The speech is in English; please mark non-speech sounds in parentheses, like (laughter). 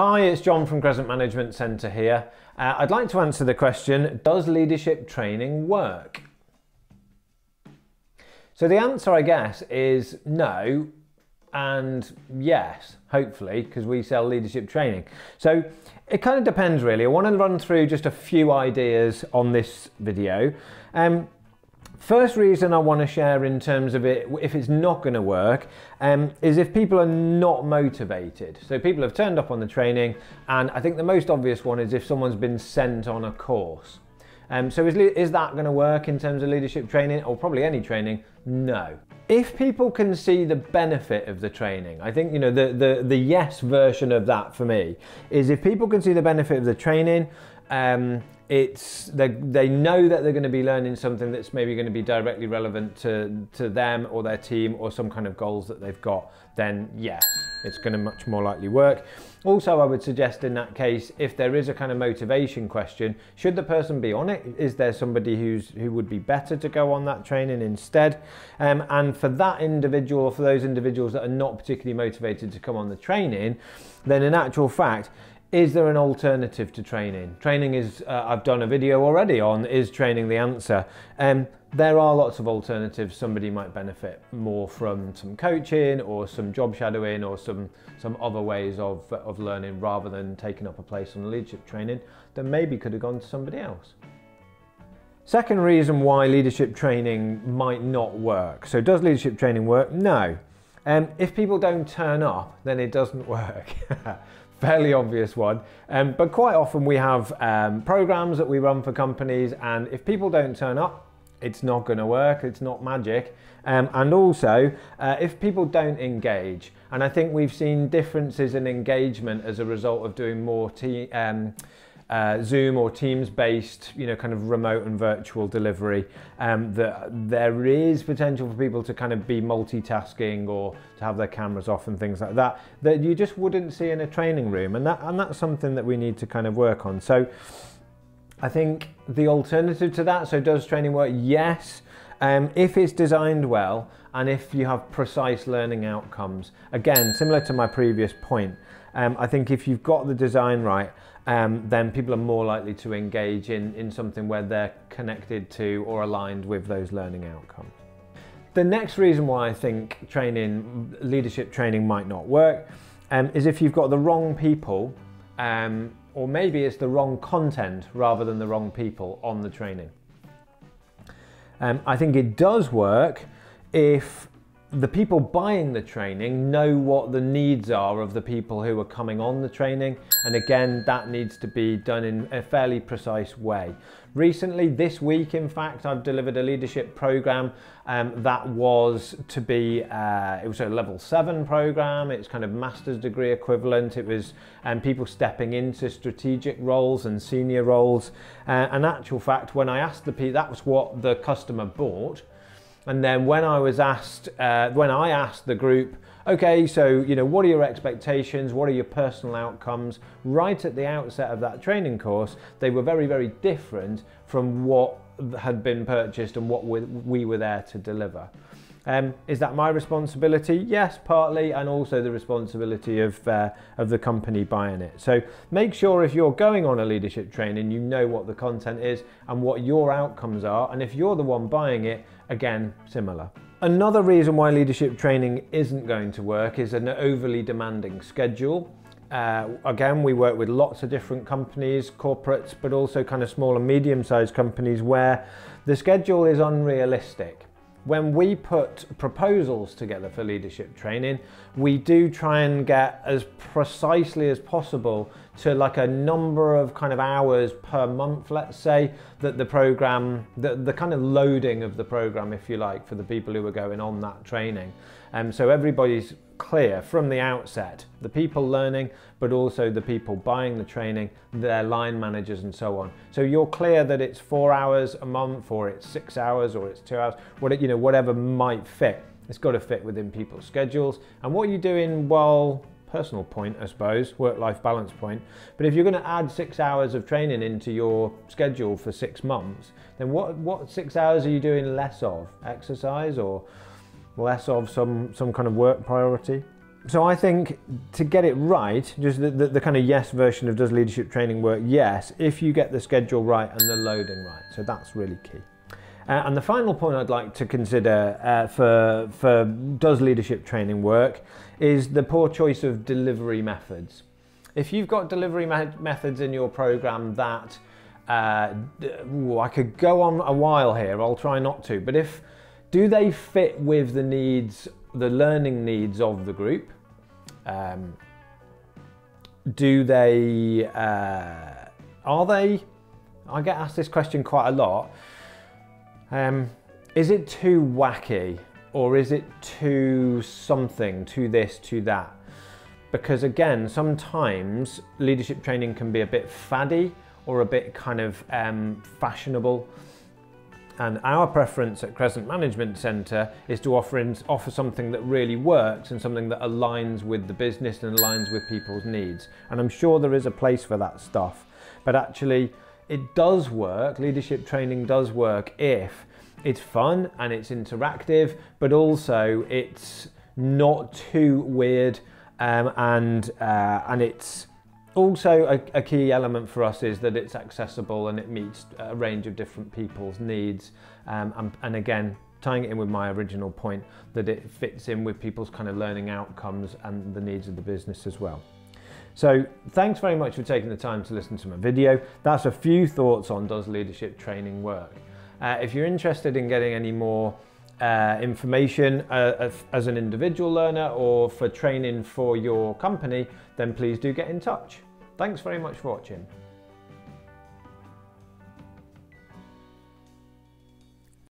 Hi, it's John from Crescente Management Centre here. Uh, I'd like to answer the question, does leadership training work? So the answer, I guess, is no and yes, hopefully, because we sell leadership training. So it kind of depends really. I want to run through just a few ideas on this video. Um, First reason I want to share in terms of it, if it's not going to work, um, is if people are not motivated. So people have turned up on the training, and I think the most obvious one is if someone's been sent on a course. Um, so is, is that going to work in terms of leadership training, or probably any training? No. If people can see the benefit of the training, I think you know the the the yes version of that for me is if people can see the benefit of the training. Um, it's they, they know that they're going to be learning something that's maybe going to be directly relevant to, to them or their team or some kind of goals that they've got then yes it's going to much more likely work. Also i would suggest in that case if there is a kind of motivation question should the person be on it? Is there somebody who's who would be better to go on that training instead? Um, and for that individual for those individuals that are not particularly motivated to come on the training then in actual fact is there an alternative to training? Training is, uh, I've done a video already on, is training the answer? Um, there are lots of alternatives. Somebody might benefit more from some coaching or some job shadowing or some, some other ways of, of learning rather than taking up a place on leadership training that maybe could have gone to somebody else. Second reason why leadership training might not work. So does leadership training work? No. Um, if people don't turn up, then it doesn't (laughs) work fairly obvious one. Um, but quite often we have um, programs that we run for companies, and if people don't turn up, it's not going to work, it's not magic. Um, and also, uh, if people don't engage, and I think we've seen differences in engagement as a result of doing more te- um, uh, Zoom or Teams based, you know, kind of remote and virtual delivery, um, that there is potential for people to kind of be multitasking or to have their cameras off and things like that, that you just wouldn't see in a training room. And, that, and that's something that we need to kind of work on. So I think the alternative to that, so does training work? Yes. Um, if it's designed well and if you have precise learning outcomes, again, similar to my previous point, um, I think if you've got the design right, um, then people are more likely to engage in, in something where they're connected to or aligned with those learning outcomes. The next reason why I think training, leadership training might not work um, is if you've got the wrong people um, or maybe it's the wrong content rather than the wrong people on the training. Um, I think it does work if the people buying the training know what the needs are of the people who are coming on the training. And again that needs to be done in a fairly precise way. Recently this week in fact i've delivered a leadership program um, that was to be uh, it was a level 7 program. It's kind of master's degree equivalent. It was um, people stepping into strategic roles and senior roles. Uh, and actual fact when i asked the people that was what the customer bought and then when I was asked, uh, when I asked the group, okay, so you know, what are your expectations? What are your personal outcomes? Right at the outset of that training course, they were very, very different from what had been purchased and what we were there to deliver. Um, is that my responsibility? Yes, partly, and also the responsibility of, uh, of the company buying it. So make sure if you're going on a leadership training, you know what the content is and what your outcomes are. And if you're the one buying it, again, similar. Another reason why leadership training isn't going to work is an overly demanding schedule. Uh, again, we work with lots of different companies, corporates, but also kind of small and medium sized companies where the schedule is unrealistic when we put proposals together for leadership training, we do try and get as precisely as possible to like a number of kind of hours per month, let's say, that the program, the, the kind of loading of the program, if you like, for the people who are going on that training. Um, so everybody's clear from the outset, the people learning, but also the people buying the training, their line managers and so on. So you're clear that it's four hours a month or it's six hours or it's two hours, what, you know, whatever might fit. It's got to fit within people's schedules. And what you're doing, well, personal point, I suppose, work-life balance point. But if you're going to add six hours of training into your schedule for six months, then what, what six hours are you doing less of? Exercise or less of some, some kind of work priority. so I think to get it right, just the, the, the, kind of yes version of does leadership training work? Yes, if you get the schedule right and the loading right. So that's really key. Uh, and the final point I'd like to consider uh, for, for does leadership training work is the poor choice of delivery methods. If you've got delivery me methods in your program that uh, ooh, I could go on a while here, I'll try not to, but if do they fit with the needs, the learning needs of the group? Um, do they, uh, are they, I get asked this question quite a lot. Um, is it too wacky or is it too something, to this, to that? Because again, sometimes leadership training can be a bit faddy or a bit kind of um, fashionable. And our preference at Crescente Management Centre is to offer, in, offer something that really works and something that aligns with the business and aligns with people's needs. And I'm sure there is a place for that stuff. But actually, it does work, leadership training does work if it's fun and it's interactive, but also it's not too weird um, and, uh, and it's also a, a, key element for us is that it's accessible and it meets a range of different people's needs. Um, and, and again, tying it in with my original point that it fits in with people's kind of learning outcomes and the needs of the business as well. So thanks very much for taking the time to listen to my video. That's a few thoughts on does leadership training work. Uh, if you're interested in getting any more uh, information uh, as an individual learner or for training for your company, then please do get in touch. Thanks very much for watching.